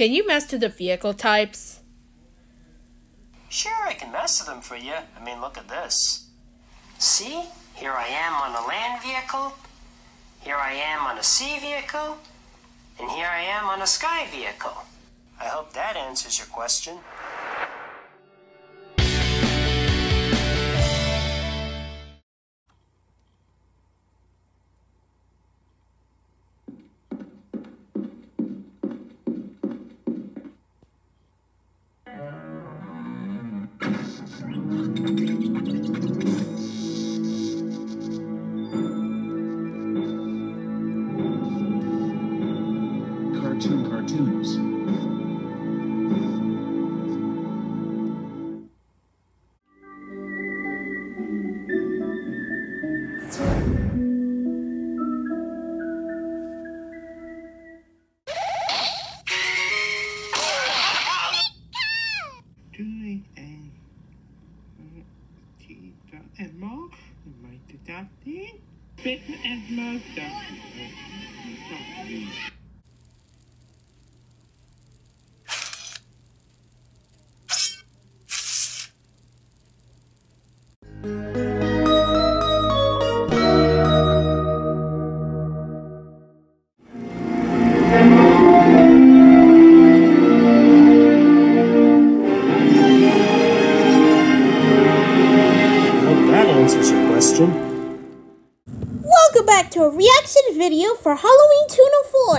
can you to the vehicle types? Sure, I can with them for you. I mean, look at this. See? Here I am on a land vehicle. Here I am on a sea vehicle. And here I am on a sky vehicle. I hope that answers your question. Daddy, Fit and for Halloween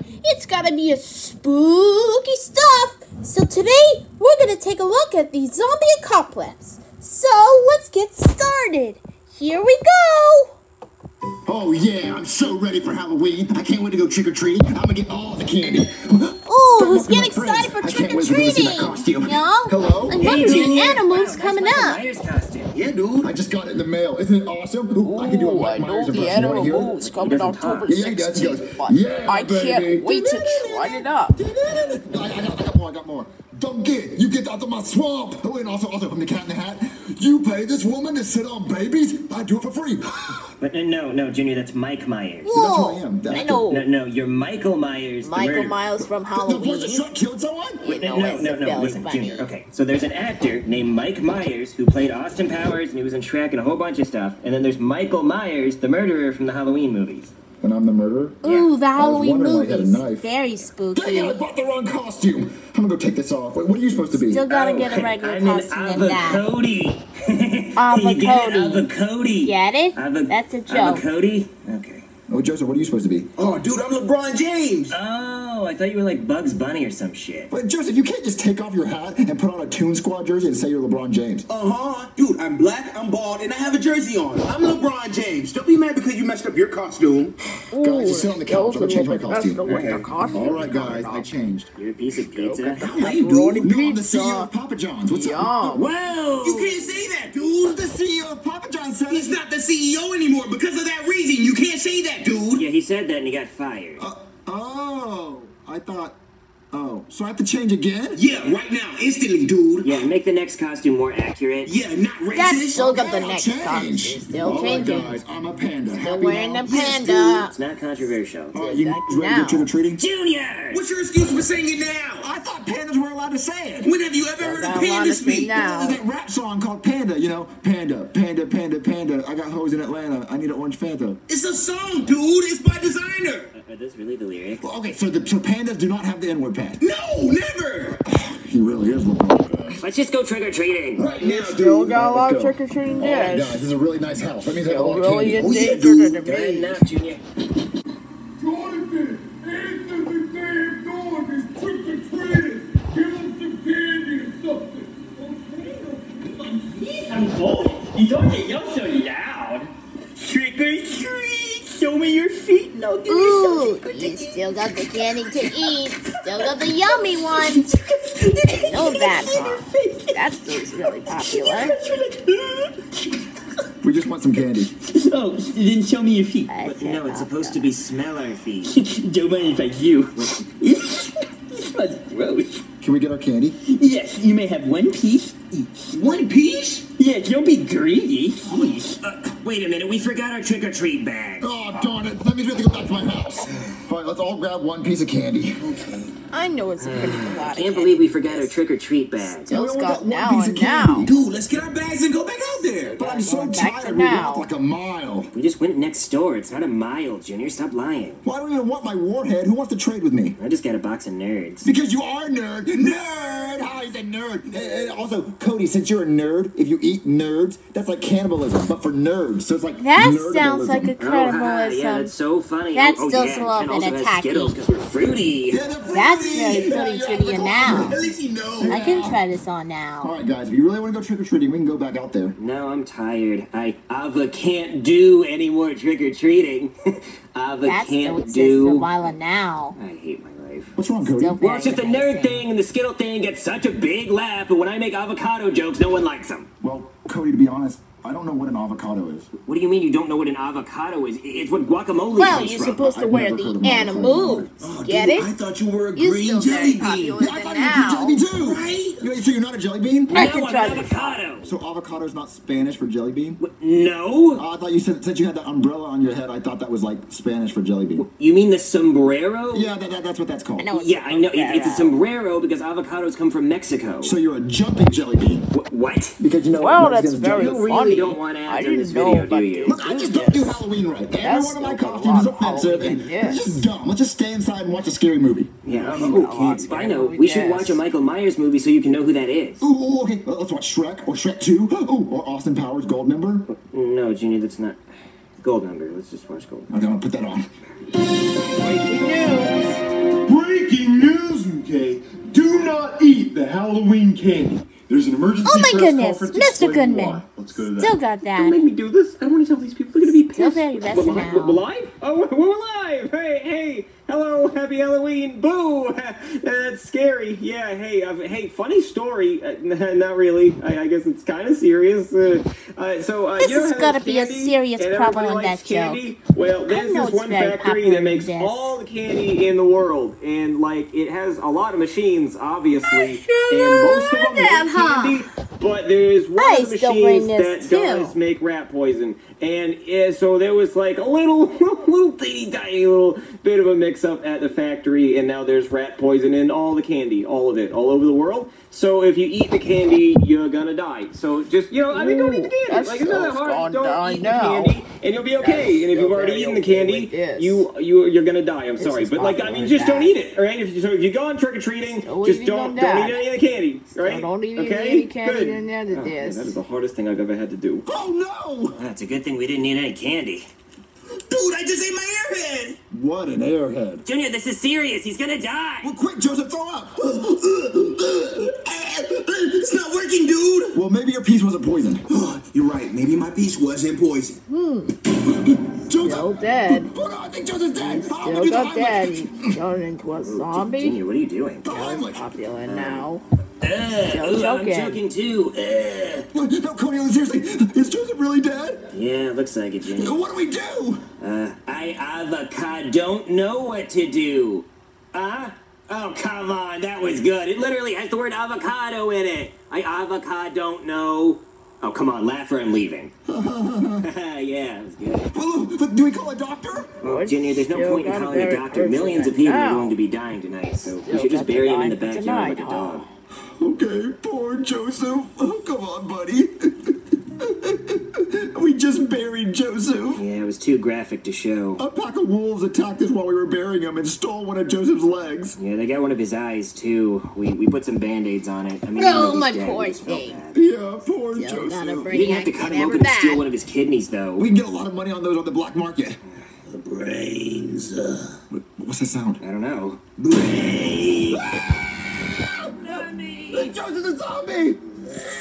204. It's gotta be a spooky stuff. So today we're gonna take a look at the zombie apocalypse. So let's get started. Here we go. Oh yeah, I'm so ready for Halloween. I can't wait to go trick or treating. I'm gonna get all the candy. Oh, who's look at getting friends. excited for trick can't or wait for them to see my treating? costume. Y'all? Hello? And look, the animals coming up. Myers costume. Yeah, dude. I just got it in the mail. Isn't it awesome? Ooh, I can do a Mike Myers impression. You wanna hear it? coming October Yeah, he does. He goes, 16th, yeah, I baby. can't wait to try it out. I, I, got, I got more. I got more. Don't get you get out of my swamp. Oh, and also, also from the Cat in the Hat. You pay this woman to sit on babies. I do it for free. But uh, no, no, Junior, that's Mike Myers. That's who I am. the I know. No, no, you're Michael Myers. Michael murderer. Myers from The, the voice Halloween. that killed someone? You No, know no, it's no, no, listen, funny. Junior. Okay, so there's an actor named Mike Myers who played Austin Powers and he was in Shrek and a whole bunch of stuff. And then there's Michael Myers, the murderer from the Halloween movies. And I'm the murderer? Ooh, the Halloween wondering why he had a movies. knife. Very Dang spooky. it, I bought the wrong costume. I'm gonna go take this off. Wait, what are you supposed to be? Still gotta Oh, get a regular I'm costume an than that. avocody. Avocody. Avocody. Get it? Avo- That's a joke. Avocody? Okay. Oh, Joseph, what are you supposed to be? Oh, dude, I'm LeBron James. Oh, I thought you were like Bugs Bunny or some shit. But Joseph, you can't just take off your hat and put on a Tune Squad jersey and say you're LeBron James. Uh huh. Dude, I'm black, I'm bald, and I have a jersey on. I'm LeBron James. Don't be mad because you messed up your costume. guys, you sit on the couch. I'm gonna change my costume. Okay. All right, guys, I changed. You're a piece of pizza. How are you, dude? No, I'm the CEO of Papa John's. What's up? Whoa! You can't say that, dude. The CEO of Papa John's said He's not the CEO anymore because of that reason. You can't say that, dude. Yeah, he said that and he got fired. Uh, oh, I thought. Oh, so I have to change again? Yeah, right now, instantly, dude. Yeah, make the next costume more accurate. Yeah, not racist. That's still got the next change. costume. Still oh All right, changing. guys, I'm a panda. Still Happy wearing now? the Yes, panda. It's not controversial. All right, you Back ready to now. go trick or treating? Junior! What's your excuse for saying it now? I thought pandas were allowed to say it. When have you ever heard a Got a lot panda of things speak? now. There's that rap song called Panda, you know? Panda, panda, panda, panda. I got hoes in Atlanta. I need an orange Fanta. It's a song, dude. It's by Desiigner. Are those really the lyrics? Well, okay, so the so pandas do not have the N-word pad. No, never. He really is LeBron. Let's just go trick or treating. Right now, Still dude. got a lot of trick or treating All oh right, days. guys, this is a really nice house. That means I have a lot Still of really candy. Oh, yeah, dude. to Good me. enough, Junior. Jonathan, answer the damn door. There's trick or treaters. Give them some candy or something. You don't get yelled so loud. Trick or treat, show me your feet and I'll give Ooh, you still got the candy to eat. Still got the yummy one. I know that, huh? That food's really popular. We just want some candy. Oh, then show me your feet. I But no, it's that. supposed to be smell our feet. Don't mind if I do. Smells gross. Can we get our candy? Yes, you may have one piece each. One piece? Yeah, don't be greedy. Jeez. Uh, wait a minute, we forgot our trick or treat bag. Oh, darn it. That means we have to go back to my house. Fine, right, let's all grab one piece of candy. Okay. I know it's a pretty Hmm. lot. Can't believe we forgot our trick or treat bag. Still We only got got one now piece and of candy. now. Dude, let's get our bags and go back out there. But I'm so Going back to tired. We walked like a mile. We just went next door. It's not a mile, Junior. Stop lying. Well, I don't even want my warhead. Who wants to trade with me? I just got a box of nerds. Because you are a nerd. Nerd! How is a nerd? And- and also, Cody, since you're a nerd, if you eat nerds, that's like cannibalism, but for nerds. So it's like That sounds like a Oh, haha, cannibalism. yeah, that's so funny. That's oh, oh, still yeah, slow Ken and also has attacking. Skittles because we're fruity. Yeah, they're That's fruity. very Yeah, fruity you're to you now. At least you know. I can try this on now. All right, guys, if you really want to go trick or treating, we can go back out there. No, I'm tired. I Ava can't do any more trick or treating. Ava That still can't exists a do. while now. I hate my life. What's wrong, Cody? Well, it's just the nerd thing and the Skittle thing gets such a big laugh, but when I make avocado jokes, no one likes them. Well, Cody, to be honest, I don't know what an avocado is. What do you mean you don't know what an avocado is? It's what guacamole Well, comes you're from. supposed to I've wear the of an animals. Oh, Get dude, it? I thought you were a You're green still jelly bean. Yeah, I thought than you were now. jelly bean too. Right? You- So you're not a jelly bean? I no, can I'm try an this. avocado. So avocado's not Spanish for jelly bean? No. Oh, I thought you said since you had the umbrella on your head, I thought that was like Spanish for jelly bean. You mean the sombrero? Yeah, that, that, that's what that's called. I know Yeah, I know. It, it's a sombrero. sombrero because avocados come from Mexico. So you're a jumping jelly bean Wh- what? because you know Well, that's very jump- You really don't want I ads in didn't this know video, about do you? Look, I just don't do Halloween right. Every That's one of my a costumes is lot of offensive and yes. it's just dumb. Let's just stay inside and watch a scary movie. Yeah. That's Oh, a kids, of I know. Halloween, We should watch a Michael Myers movie so you can know who that is. Ooh, ooh, okay, well, let's watch Shrek or Shrek 2. Ooh, or Austin Powers Goldmember. No, Junior, that's not Gold Member. Let's just watch Gold. Okay, I'll put that on. Breaking news. Breaking news, okay? Do not eat the Halloween candy. There's an emergency Oh my press goodness, Mr. Goodman. why. Let's go to that. Still got Don't make me do this. I don't want to tell these people. They're gonna be pissed. Still very vested We're li- now. We're live? Oh, we're- we're live. Hey, hey. Hello, happy Halloween. Boo. That's scary. Yeah. Hey. Uh, hey. Funny story. Uh, not really. I, I guess it's kind of serious. Uh, uh, so uh, This you know has gotta be a serious problem in that joke. candy? Well, there's this one factory that makes this. all the candy in the world, and like it has a lot of machines, obviously, and most of them make huh? But there's one I of the machines that too. does make rat poison. And so there was like a little, little teeny tiny little bit of a mix up at the factory, and now there's rat poison in all the candy, all of it, all over the world. So if you eat the candy, you're gonna die. So just you know, I mean, don't eat the candy. Ooh, like it's not that hard. Don't die eat now. the candy, and you'll be okay. That's and if you've already very eaten the candy, with you you you're gonna die. I'm This sorry, but like I mean, with just don't eat it, all right? If so if you go on trick or treating, Still just don't don't that. eat any of the candy, right? don't eat okay? any candy Good. in there to ah, man, this. that is the hardest thing I've ever had to do. Oh no! That's a good thing we didn't eat any candy. Dude, I just ate my airhead. What an airhead. Junior, this is serious. He's gonna die. Well, quick, Joseph, throw up! It's not working, dude. Well, maybe your piece wasn't poisoned. You're right. Maybe my piece wasn't poison. Joseph! Still dead. Oh no, I think Joseph's dead! Still gonna do the got dead. Turned into a zombie. Junior, what are you doing? The Heimlich. Popular now. Uh, ooh, I'm choking. choking too. Uh. No, Cody, seriously, is Joseph really dead? Yeah, looks like it, Junior. What do we do? Uh, I avocado don't know what to do. Huh? Oh, come on, that was good. It literally has the word avocado in it. I avocado don't know. Oh, come on, laugh or I'm leaving. yeah, it was good. Well, but do we call a doctor? Well, Junior, there's no Still point in calling a doctor. Millions of people are going to be dying tonight, so we should just bury him in the die for backyard like a tonight, dog. huh? Okay, poor Joseph. Oh, come on, buddy. we just buried Joseph. Yeah, it was too graphic to show. A pack of wolves attacked us while we were burying him and stole one of Joseph's legs. Yeah, they got one of his eyes too. We we put some band-aids on it. I mean, Oh, we know my he's dead, poor we just felt thing. Yeah, poor Still a Joseph. We didn't have to cut him every open and steal one of his kidneys, though. We can get a lot of money on those on the black market. The brains. Uh, What- What's that sound? I don't know. Joseph's a zombie!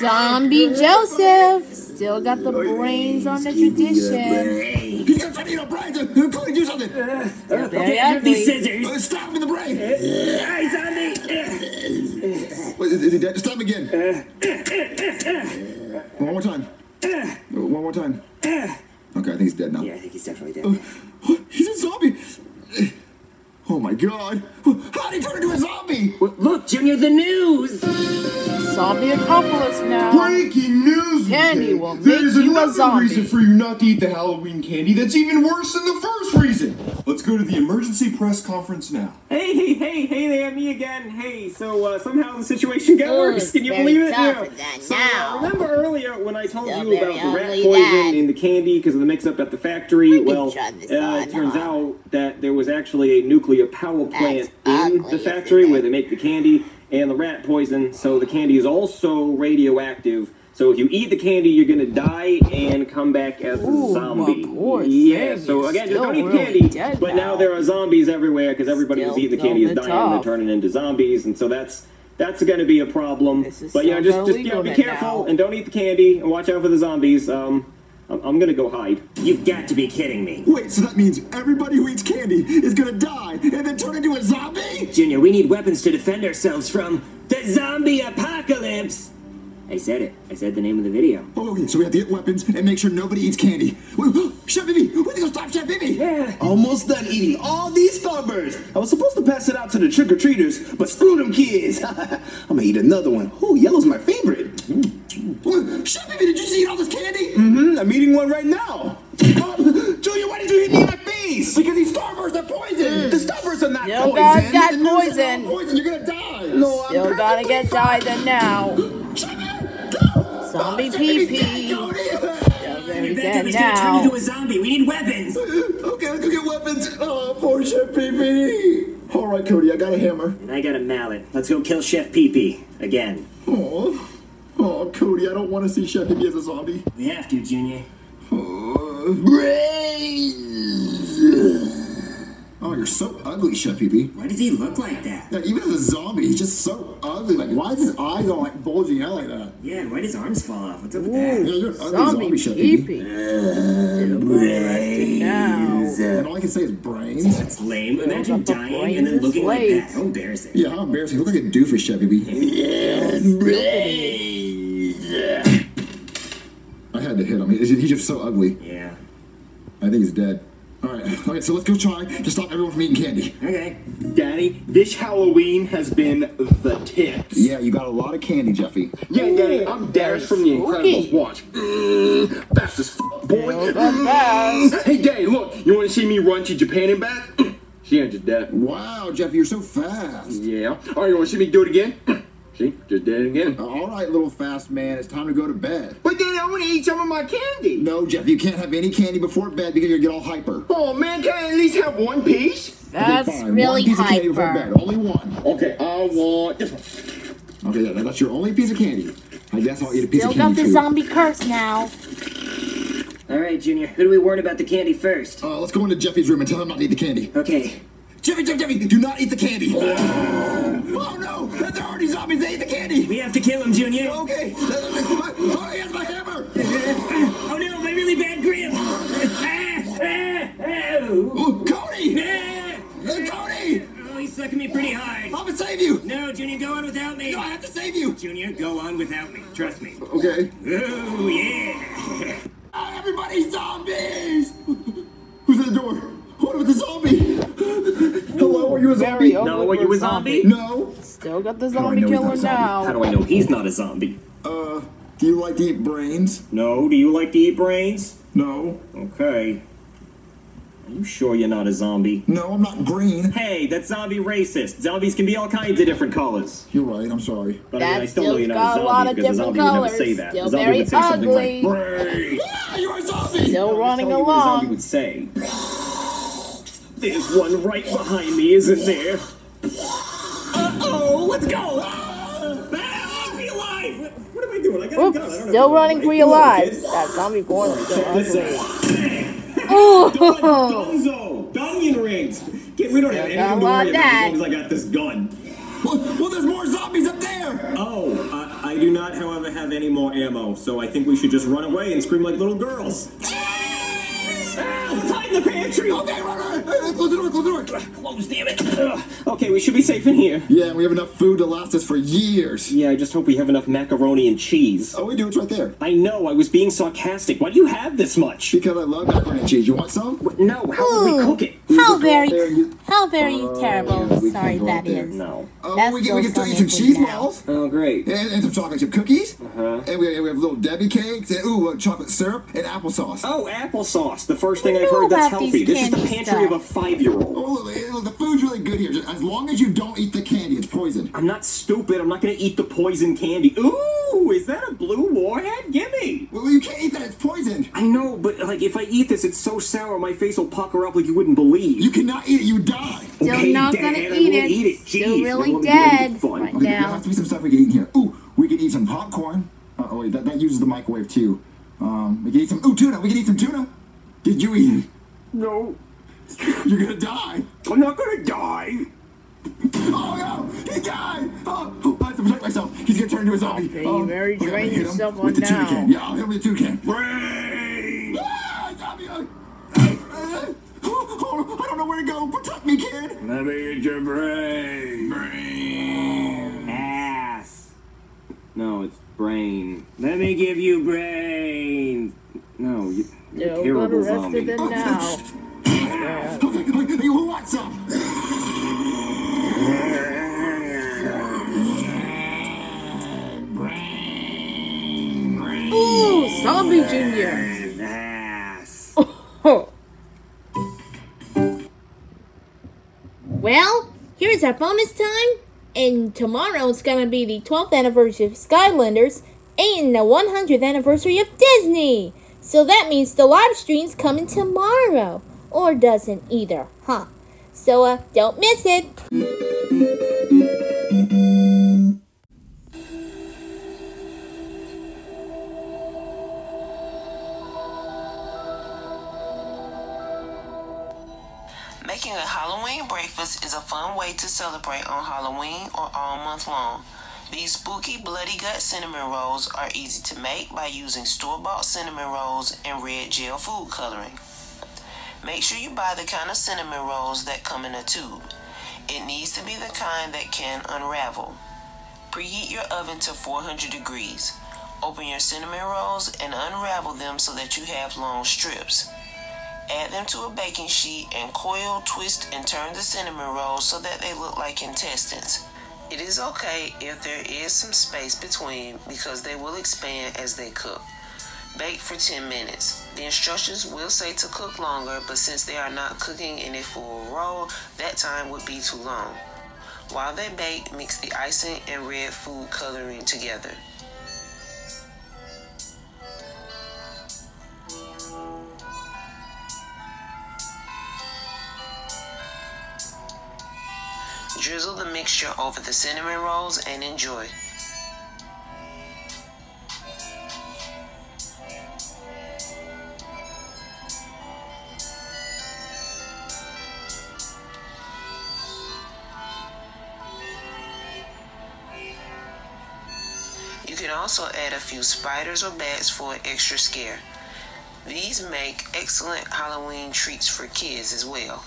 Zombie Joseph. Still got the brains on the tradition. To eat our brains! Uh, do something! Scissors. Uh, in the brain! Hey, zombie! Wait, is, he dead? Stab him again. One more time. One more time. Okay, I think he's dead now. Yeah, I think he's definitely dead. He's a zombie! Oh my god! How did he turn into a zombie? Well, Look, Junior, the news! Zombie accomplice now. Breaking news! Candy okay? will There's make you a another zombie. reason for you not to eat the Halloween candy that's even worse than the first reason. Let's go go to the emergency press conference now. Hey, hey, hey, hey there, me again. Hey, so uh, somehow the situation got Ooh, worse. Can you believe it? tough Yeah. So, now. uh, remember earlier when I told Still you about the rat poison that. in the candy because of the mix-up at the factory? can Well, uh, it turns huh? out that there was actually a nuclear power plant in ugly, the factory where they make the candy and the rat poison. So the candy is also radioactive. So if you eat the candy, you're gonna die and come back as a Ooh, zombie. my yeah. So again, just don't eat really candy. dead But now now. there are zombies everywhere because everybody who's eating the candy is going dying and they're turning into zombies, and so that's that's going to be a problem. But you know, just just you know, be careful now. and don't eat the candy and watch out for the zombies. Um, I'm, I'm gonna go hide. You've got to be kidding me. Wait, so that means everybody who eats candy is gonna die and then turn into a zombie? Junior, we need weapons to defend ourselves from the zombie apocalypse. I said it. I said the name of the video. Oh, okay, so we have to get weapons and make sure nobody eats candy. Wait, Chef Pee Pee! We have to stop Chef Pee Pee! Yeah. Almost done eating all these Starbursts. I was supposed to pass it out to the trick or treaters, but screw them kids. I'm gonna eat another one. Oh, yellow's my favorite. Wait, Chef Pee Pee, did you see all this candy? Mm-hmm. I'm eating one right now. Oh, Julia, why did you hit me in my face? Because these Starbursts are poison! The Starbursts are not Still poison. got, got The poison. poison, you're gonna die! No, I'm Still gotta get fine. died now. Chef Pee Pee, go! Zombie Chef Pee Pee's pee-pee. dead, Cody! Still very That dead guy's gonna turn into a zombie. We need weapons. Okay, let's go get weapons. Oh, poor Chef Pee Pee. All right, Cody, I got a hammer. And I got a mallet. Let's go kill Chef Pee Pee again. Oh, oh, Cody, I don't want to see Chef Pee Pee as a zombie. We have to, Junior. Oh, brains. Oh, you're so ugly, Chef Pee Pee. Why does he look like that? Yeah, even as a zombie, he's just so ugly. Like, why is his eyes all like bulging out like that? Yeah, and why does his arms fall off? What's up with Yeah, you're an ugly Zombie zombie, Chef Pee Pee. pee-pee. Still now. And all I can say is brains. That's lame. Imagine got the dying and then brains looking like that. How embarrassing. Yeah, how embarrassing. You look like a doofus, Chef Pee Pee. I had to hit him. He's he's just so ugly. Yeah. I think he's dead. All right, okay, so let's go try to stop everyone from eating candy. Okay. Daddy, this Halloween has been the tits. Yeah, you got a lot of candy, Jeffy. Yeah, Daddy, I'm Dash from The Incredibles. Watch. Mm, fast as fuck, boy. Still got fast. Hey, Daddy, look. You want to see me run to Japan and back? she ain't just dead. Wow, Jeffy, you're so fast. Yeah. All right, you want to see me do it again? See, just did it again. All right, little fast man, it's time to go to bed. But then I want to eat some of my candy. No, Jeff, you can't have any candy before bed because you're gonna get all hyper. Oh man, can I at least have one piece? That's okay, fine. really one piece of candy before hyper. bed, only one. Okay, I want this one. Okay, yeah, that's your only piece of candy. I guess I'll eat a piece Still of got candy the too. zombie curse now. All right, Junior. Who do we warn about the candy first? Uh, let's go into Jeffy's room and tell him not to eat the candy. Okay. Jeffy, Jeffy, Jeffy, do not eat the candy. Oh no, there are already zombies. They ate the candy. We have to kill him, Junior. Okay. Oh, he has my hammer. oh no, my really bad grip. Ah, ah, ah, ooh. Oh, Cody. Ah. Hey, Cody. Oh, he's sucking me pretty hard. I'm gonna save you. No, Junior, go on without me. No, I have to save you. Junior, go on without me. Trust me. Okay. Oh, yeah. Ah, everybody, zombies! Who's at the door? What if it's a zombie? Hello, are you a Very zombie? ugly No, are you a zombie? No. Still got the How do I zombie killer now. zombie? How do I know he's not a zombie? Uh, do you like to eat brains? No, do you like to eat brains? No. Okay. Are you sure you're not a zombie? No, I'm not green. Hey, that's zombie racist. Zombies can be all kinds of different colors. You're right, I'm sorry. But I, mean, I still know you're not a a lot zombie of because a different zombie would never colors. say that. Still a zombie very would say something ugly. like "Brains." Ah, you're a zombie! Still running Tell me what a zombie along. would say. There's one right behind me, isn't there? Let's go! Ah, I'll be alive! What, am I doing? I got a gun. I don't still running for your lives. That zombie corn is still ugly. Oh, Dunzo! Onion rings! Get, we don't have anything to worry about as long as I got this gun. Well, well, there's more zombies up there! Oh, I, I do not, however, have any more ammo, so I think we should just run away and scream like little girls. Let's hide in the pantry! Okay, run, run! Hey, close the door, close the door! Close, damn it! Ugh. Okay, we should be safe in here. Yeah, we have enough food to last us for years. Yeah, I just hope we have enough macaroni and cheese. Oh, we do, it's right there. I know, I was being sarcastic. Why do you have this much? Because I love macaroni and cheese. You want some? No, how would we cook it? How very, out there and you- how very Oh, terrible. yeah, Sorry, can't go that out there. is. No. Oh, That's we, can, we can still still eat some cheese now. balls. Oh, great. And, and some chocolate chip cookies. Uh-huh. And we, we have little Debbie cakes. And ooh, uh, chocolate syrup and applesauce. Oh, applesauce. The first thing I I've heard that's healthy. This is the candy pantry of a five-year-old. Oh, the food's really good here. Just as long as you don't eat the candy, it's poison. I'm not stupid. I'm not gonna eat the poison candy. Ooh, is that a blue warhead? Gimme. Well, you can't eat that. It's poison. I know, but like if I eat this, it's so sour my face will pucker up like you wouldn't believe. You cannot eat it. You die. Still okay, not Dad, gonna eat it. Eat it. Still really let dead right Okay, there has to be some stuff we can eat here. Ooh, we can eat some popcorn. Uh, oh wait, that, that uses the microwave too. Um, we can eat some. Ooh, tuna. We can eat some tuna. Did you eat it? No, You're gonna die. I'm not gonna die. Oh no, he died. Oh, oh, I have to protect myself. He's gonna turn into a zombie. Okay, oh, you better okay, I'm gonna train hit him yourself with on the tuna now. can. Yeah, I'll hit him with the tuna can. Brain. Ah, zombie! Uh, uh, oh, I don't know where to go. Protect me, kid. Let me eat your brain. Brain. Ass. No, it's brain. Let me give you brain. No, you, you're Yeah, a terrible zombie. then now. Okay, okay, hey, who wants some? Ooh, Zombie Junior. Ass. Oh. Well, here's our bonus time, and tomorrow's gonna be the 12th anniversary of Skylanders and the 100th anniversary of Disney. So that means the live stream's coming tomorrow, or doesn't either, huh? So uh, don't miss it. Halloween is a fun way to celebrate on Halloween or all month long. These spooky bloody gut cinnamon rolls are easy to make by using store-bought cinnamon rolls and red gel food coloring. Make sure you buy the kind of cinnamon rolls that come in a tube. It needs to be the kind that can unravel. Preheat your oven to 400 degrees. Open your cinnamon rolls and unravel them so that you have long strips. Add them to a baking sheet and coil, twist, and turn the cinnamon rolls so that they look like intestines. It is okay if there is some space between because they will expand as they cook. Bake for 10 minutes. The instructions will say to cook longer, but since they are not cooking in a full roll, that time would be too long. While they bake, mix the icing and red food coloring together. Drizzle the mixture over the cinnamon rolls and enjoy. You can also add a few spiders or bats for an extra scare. These make excellent Halloween treats for kids as well.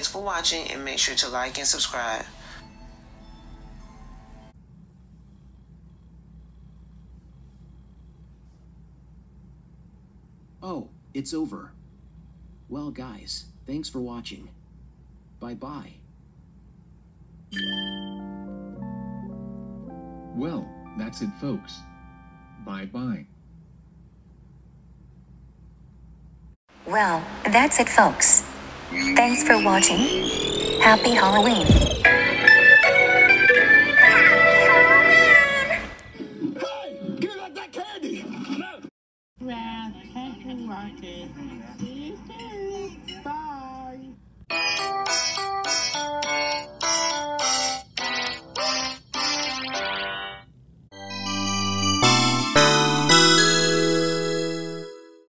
Thanks for watching and make sure to like and subscribe. Oh, it's over. Well, guys, thanks for watching. Bye bye. Well, that's it, folks. Bye bye. Well, that's it, folks. Thanks for watching. Happy Halloween.